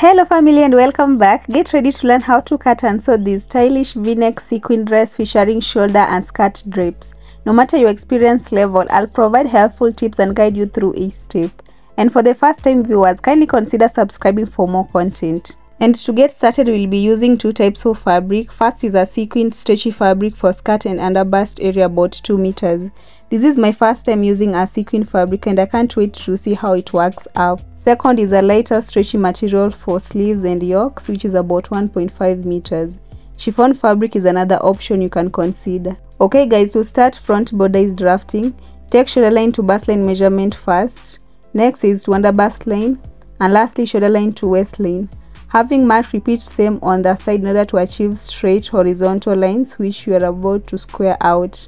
Hello family and welcome back. Get ready to learn how to cut and sew this stylish v-neck sequin dress featuring shoulder and skirt drapes. No matter your experience level, I'll provide helpful tips and guide you through each step. And for the first time viewers, kindly consider subscribing for more content. And to get started, we'll be using two types of fabric. First is a sequin stretchy fabric for skirt and under bust area about 2 meters. This is my first time using a sequin fabric and I can't wait to see how it works out. Second is a lighter stretchy material for sleeves and yokes which is about 1.5 meters. Chiffon fabric is another option you can consider. Okay guys, to start front bodice drafting. Take shoulder line to bust line measurement first. Next is to under bust line and lastly shoulder line to waistline. Having marked repeat same on the side in order to achieve straight horizontal lines which you are about to square out.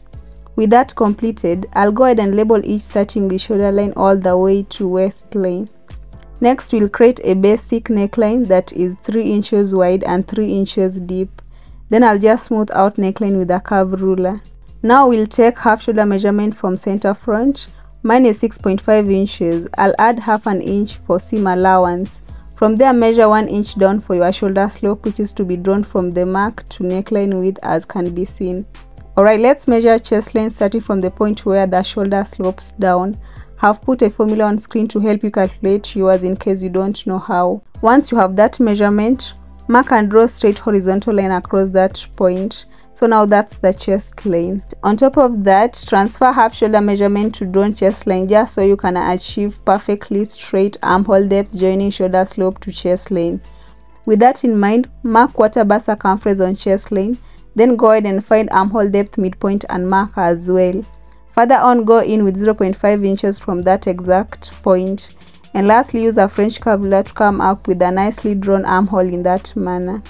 With that completed, I'll go ahead and label each starting the shoulder line all the way to waistline. Next, we'll create a basic neckline that is 3 inches wide and 3 inches deep. Then I'll just smooth out neckline with a curve ruler. Now we'll take half shoulder measurement from center front. Mine is 6.5 inches. I'll add half an inch for seam allowance. From there measure 1 inch down for your shoulder slope which is to be drawn from the mark to neckline width as can be seen. Alright, let's measure chest line starting from the point where the shoulder slopes down. Have put a formula on screen to help you calculate yours in case you don't know how. Once you have that measurement, mark and draw straight horizontal line across that point. So now that's the chest line. On top of that, transfer half shoulder measurement to drawn chest line just so you can achieve perfectly straight armhole depth joining shoulder slope to chest line. With that in mind, mark quarter bust circumference on chest line, then go ahead and find armhole depth midpoint and mark as well. Further on, go in with 0.5 inches from that exact point. And lastly, use a French curve ruler to come up with a nicely drawn armhole in that manner.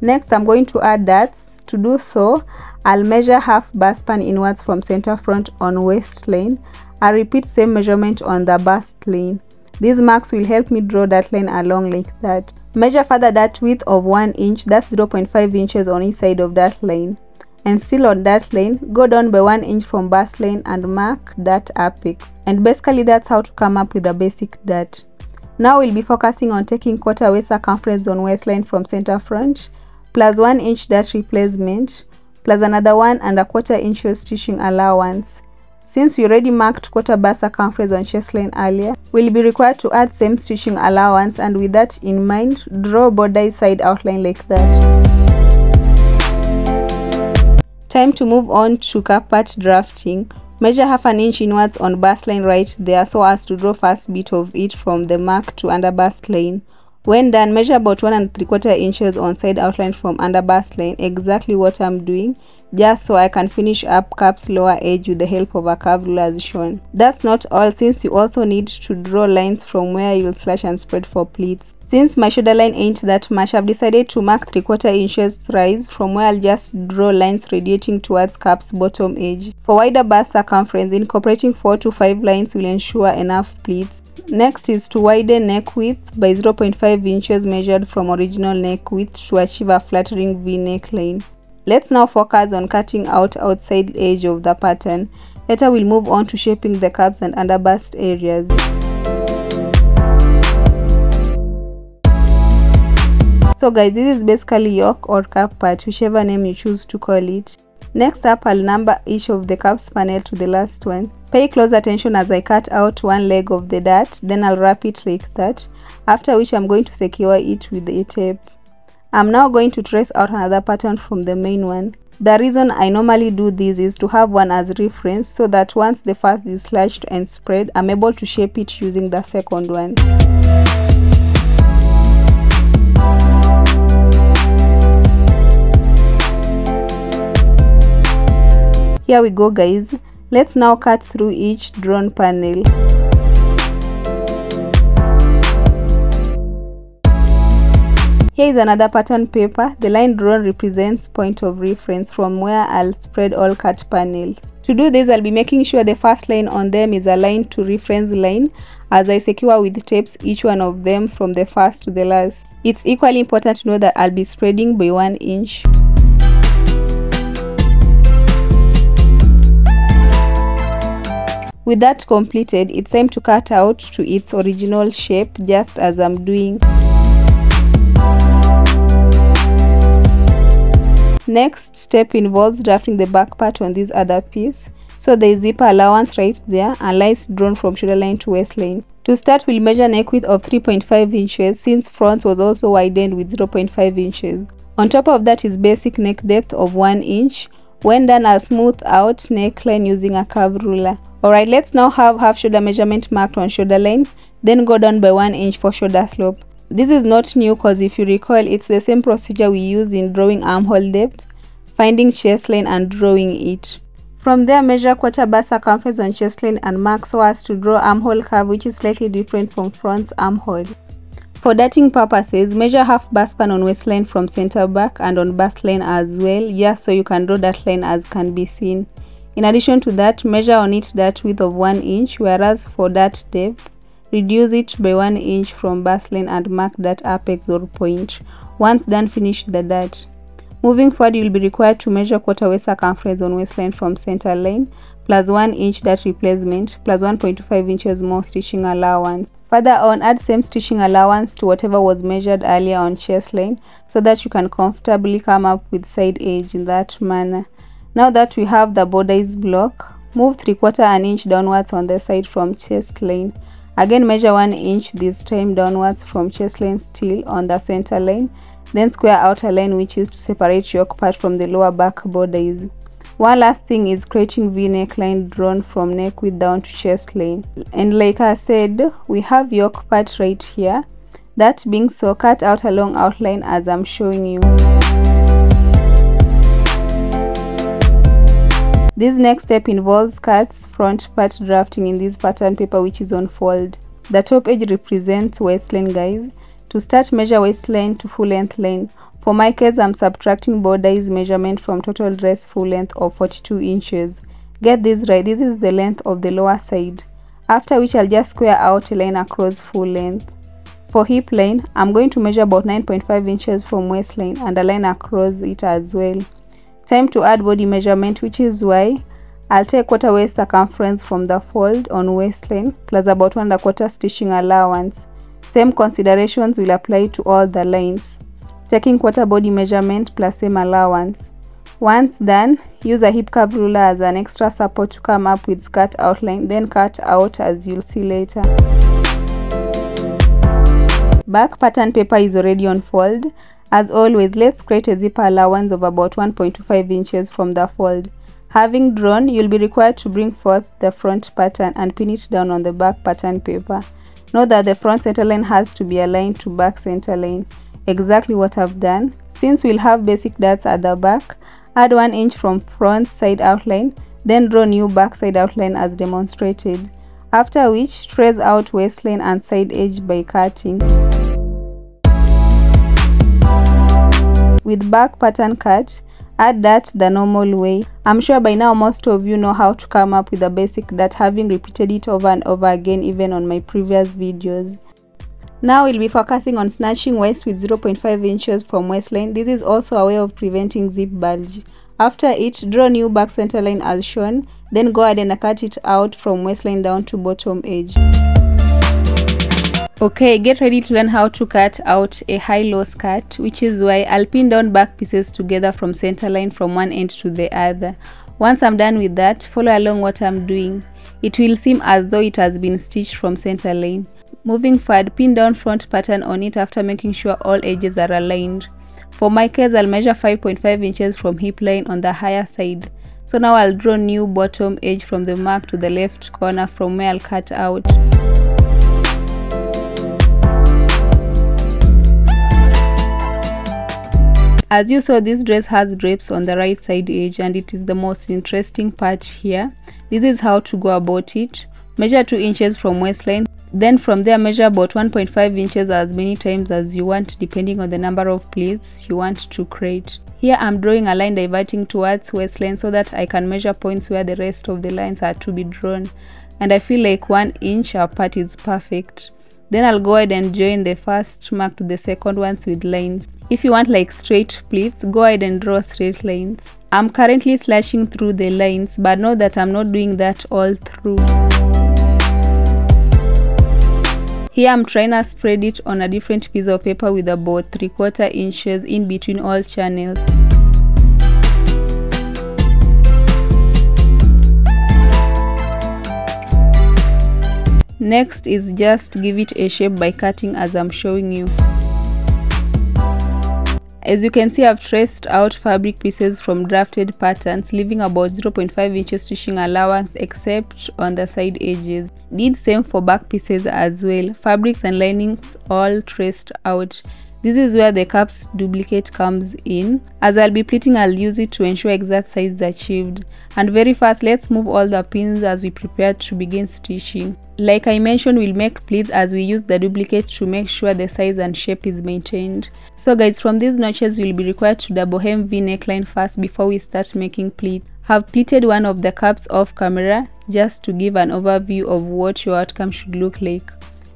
Next, I'm going to add darts to do so, I'll measure half bust span inwards from center front on waistline. I'll repeat same measurement on the bust line. These marks will help me draw that line along like that. Measure further that width of 1 inch, that's 0.5 inches on each side of that line. And still on that line, go down by 1 inch from bust line and mark that apex. And basically that's how to come up with a basic dart. Now we'll be focusing on taking quarter waist circumference on waistline from center front plus 1 inch dart replacement plus another 1 and a quarter inch stitching allowance. Since we already marked quarter bust circumference on chest line earlier, we'll be required to add same stitching allowance and with that in mind, draw body side outline like that. Time to move on to part drafting. Measure half an inch inwards on bust line right there so as to draw first bit of it from the mark to under bust line. When done, measure about one and three quarter inches on side outline from under bust line, exactly what I'm doing, just so I can finish up cap's lower edge with the help of a curved ruler as shown. That's not all since you also need to draw lines from where you'll slash and spread for pleats. Since my shoulder line ain't that much, I've decided to mark 3 quarter inches rise from where I'll just draw lines radiating towards cap's bottom edge. For wider bust circumference, incorporating 4 to 5 lines will ensure enough pleats. Next is to widen neck width by 0.5 inches measured from original neck width to achieve a flattering V neckline. Let's now focus on cutting out outside edge of the pattern. Later we'll move on to shaping the cups and underbust areas. So guys, this is basically yoke or cup part, whichever name you choose to call it. Next up, I'll number each of the cups panel to the last one. Pay close attention as I cut out one leg of the dart, then I'll wrap it like that, after which I'm going to secure it with a tape. I'm now going to trace out another pattern from the main one. The reason I normally do this is to have one as reference so that once the first is slashed and spread, I'm able to shape it using the second one. Here we go guys. Let's now cut through each drawn panel. Here is another pattern paper. The line drawn represents point of reference from where I'll spread all cut panels. To do this, I'll be making sure the first line on them is aligned to reference line as I secure with tapes each one of them from the first to the last. It's equally important to know that I'll be spreading by 1 inch. With that completed, it's time to cut out to its original shape just as I'm doing. Next step involves drafting the back part on this other piece. So there is zipper allowance right there and lines drawn from shoulder line to waistline. To start, we'll measure neck width of 3.5 inches since front was also widened with 0.5 inches. On top of that is basic neck depth of 1 inch. When done, I'll smooth out neckline using a curved ruler alright let's now have half shoulder measurement marked on shoulder line then go down by 1 inch for shoulder slope this is not new cause if you recall it's the same procedure we used in drawing armhole depth finding chest line and drawing it from there, measure quarter bust circumference on chest line and mark so as to draw armhole curve which is slightly different from front's armhole. For darting purposes, measure half bust span on waistline from center back and on bust line as well, just so you can draw that line as can be seen. In addition to that, measure on it that width of 1 inch, whereas for that depth, reduce it by 1 inch from bust line and mark that apex or point. Once done, finish the dart. Moving forward, you will be required to measure quarter waist circumference on waistline from center line, plus 1 inch dart replacement, plus 1.5 inches more stitching allowance. Further on, add same stitching allowance to whatever was measured earlier on chest line so that you can comfortably come up with side edge in that manner. Now that we have the bodice block, move 3 quarter an inch downwards on the side from chest line. Again measure 1 inch this time downwards from chest line still on the center line then square outer line which is to separate yoke part from the lower back borders. One last thing is creating V neckline drawn from neck width down to chest line. And like I said, we have yoke part right here. That being so, cut out a long outline as I'm showing you. This next step involves cuts front part drafting in this pattern paper which is on fold. The top edge represents waistline guys to start, measure waistline to full length line. For my case, I'm subtracting bodice measurement from total dress full length of 42 inches. Get this right, this is the length of the lower side. After which I'll just square out a line across full length. For hip line, I'm going to measure about 9.5 inches from waistline and a line across it as well. Time to add body measurement which is why I'll take quarter waist circumference from the fold on waistline plus about one and a quarter stitching allowance. Same considerations will apply to all the lines, taking quarter body measurement plus same allowance. Once done, use a hip curve ruler as an extra support to come up with skirt outline, then cut out as you'll see later. Back pattern paper is already on fold. As always, let's create a zipper allowance of about 1.25 inches from the fold. Having drawn, you'll be required to bring forth the front pattern and pin it down on the back pattern paper. Note that the front center line has to be aligned to back center line. Exactly what I've done. Since we'll have basic darts at the back, add 1 inch from front side outline, then draw new back side outline as demonstrated. After which, trace out waistline and side edge by cutting. With back pattern cut, add that the normal way. I'm sure by now most of you know how to come up with a basic that having repeated it over and over again even on my previous videos. Now we'll be focusing on snatching waist with 0.5 inches from waistline. This is also a way of preventing zip bulge. After it, draw new back center line as shown, then go ahead and cut it out from waistline down to bottom edge. Okay, get ready to learn how to cut out a high-low skirt, which is why I'll pin down back pieces together from center line from one end to the other. Once I'm done with that, follow along what I'm doing. It will seem as though it has been stitched from center line. Moving forward, pin down front pattern on it after making sure all edges are aligned. For my case, I'll measure 5.5 inches from hip line on the higher side. So now I'll draw new bottom edge from the mark to the left corner from where I'll cut out. As you saw, this dress has drapes on the right side edge and it is the most interesting part here. This is how to go about it. Measure 2 inches from waistline. Then from there measure about 1.5 inches as many times as you want depending on the number of pleats you want to create. Here I'm drawing a line diverting towards waistline so that I can measure points where the rest of the lines are to be drawn. And I feel like 1 inch apart is perfect. Then I'll go ahead and join the first mark to the second ones with lines. If you want like straight pleats, go ahead and draw straight lines. I'm currently slashing through the lines, but know that I'm not doing that all through. Here I'm trying to spread it on a different piece of paper with about 3 quarter inches in between all channels. Next is just give it a shape by cutting as I'm showing you. As you can see I've traced out fabric pieces from drafted patterns leaving about 0.5 inches stitching allowance except on the side edges. Did same for back pieces as well. Fabrics and linings all traced out. This is where the cap's duplicate comes in. As I'll be pleating, I'll use it to ensure exact size is achieved. And very fast, let's move all the pins as we prepare to begin stitching. Like I mentioned, we'll make pleats as we use the duplicate to make sure the size and shape is maintained. So guys, from these notches, you'll be required to double hem V neckline first before we start making pleats. Have pleated one of the caps off camera just to give an overview of what your outcome should look like.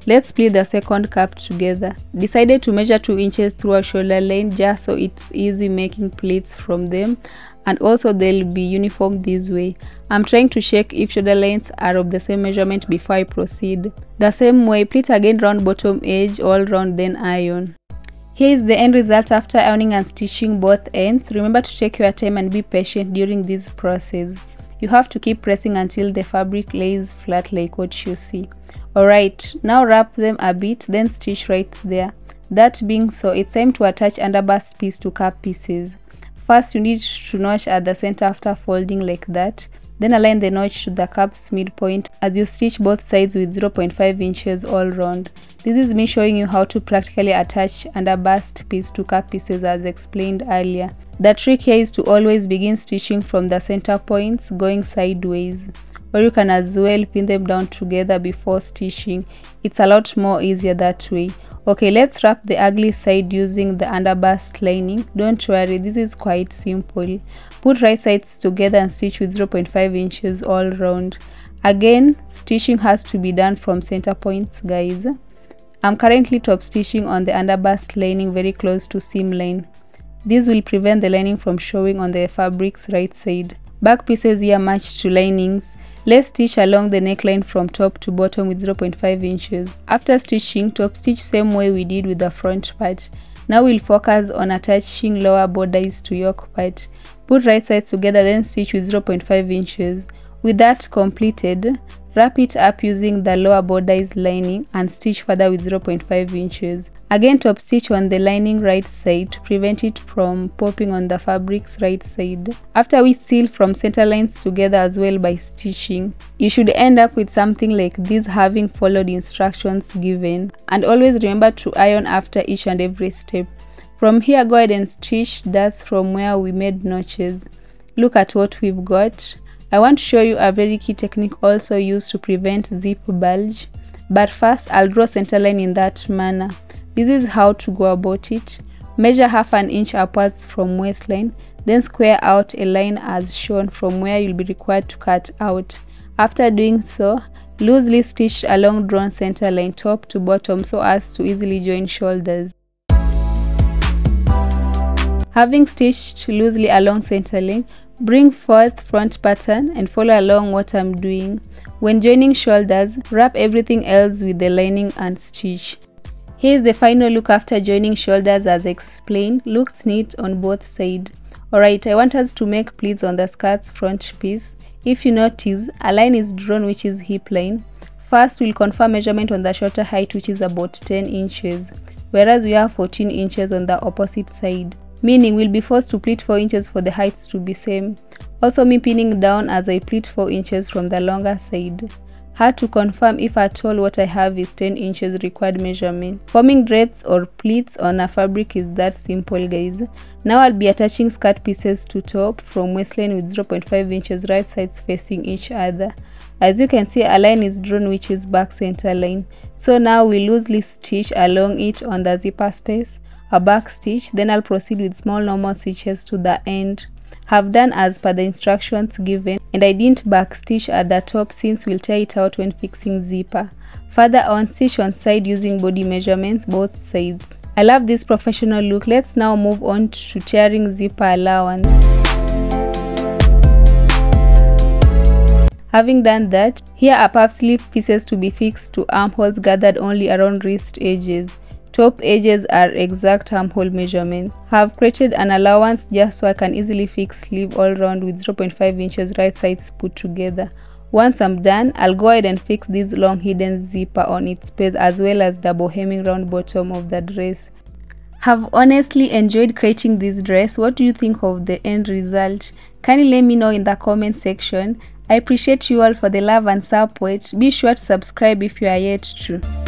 Let's pleat the second cap together. Decided to measure 2 inches through a shoulder line just so it's easy making pleats from them and also they'll be uniform this way. I'm trying to check if shoulder lengths are of the same measurement before I proceed. The same way, pleat again round bottom edge all round then iron. Here is the end result after ironing and stitching both ends. Remember to take your time and be patient during this process. You have to keep pressing until the fabric lays flat like what you see. Alright, now wrap them a bit then stitch right there. That being so, it's time to attach underbust piece to cap pieces. First you need to notch at the center after folding like that. Then align the notch to the cup's midpoint as you stitch both sides with 0.5 inches all round. This is me showing you how to practically attach underbust piece to cup pieces as explained earlier. The trick here is to always begin stitching from the center points going sideways or you can as well pin them down together before stitching. It's a lot more easier that way. Okay, let's wrap the ugly side using the underbust lining. Don't worry, this is quite simple. Put right sides together and stitch with 0.5 inches all round. Again, stitching has to be done from center points, guys. I'm currently top stitching on the underbust lining very close to seam line. This will prevent the lining from showing on the fabric's right side. Back pieces here match to linings. Let's stitch along the neckline from top to bottom with 0.5 inches. After stitching, top stitch same way we did with the front part. Now we'll focus on attaching lower borders to yoke part. Put right sides together then stitch with 0.5 inches. With that completed, wrap it up using the lower borders lining and stitch further with 0.5 inches. Again top stitch on the lining right side to prevent it from popping on the fabric's right side. After we seal from center lines together as well by stitching, you should end up with something like this having followed instructions given. And always remember to iron after each and every step. From here go ahead and stitch that's from where we made notches. Look at what we've got. I want to show you a very key technique also used to prevent zip bulge. But first I'll draw center line in that manner. This is how to go about it. Measure half an inch upwards from waistline, then square out a line as shown from where you'll be required to cut out. After doing so, loosely stitch along drawn center line top to bottom so as to easily join shoulders. Having stitched loosely along center line, bring forth front pattern and follow along what I'm doing. When joining shoulders, wrap everything else with the lining and stitch. Here's the final look after joining shoulders as explained. Looks neat on both sides. Alright, I want us to make pleats on the skirt's front piece. If you notice, a line is drawn which is hip line. First, we'll confirm measurement on the shorter height which is about 10 inches, whereas we have 14 inches on the opposite side. Meaning we'll be forced to pleat 4 inches for the heights to be same. Also me pinning down as I pleat 4 inches from the longer side. Had to confirm if at all what I have is 10 inches required measurement. Forming dreads or pleats on a fabric is that simple guys. Now I'll be attaching skirt pieces to top from waistline with 0.5 inches right sides facing each other. As you can see a line is drawn which is back center line. So now we loosely stitch along it on the zipper space, a back stitch, then I'll proceed with small normal stitches to the end have done as per the instructions given and I didn't back stitch at the top since we'll tear it out when fixing zipper. Further on stitch on side using body measurements both sides. I love this professional look. Let's now move on to tearing zipper allowance. Having done that, here are puff sleeve pieces to be fixed to armholes gathered only around wrist edges. Top edges are exact armhole measurements. Have created an allowance just so I can easily fix sleeve all round with 0.5 inches right sides put together. Once I'm done, I'll go ahead and fix this long hidden zipper on its space as well as double hemming round bottom of the dress. Have honestly enjoyed creating this dress. What do you think of the end result? Can you let me know in the comment section? I appreciate you all for the love and support. Be sure to subscribe if you are yet to.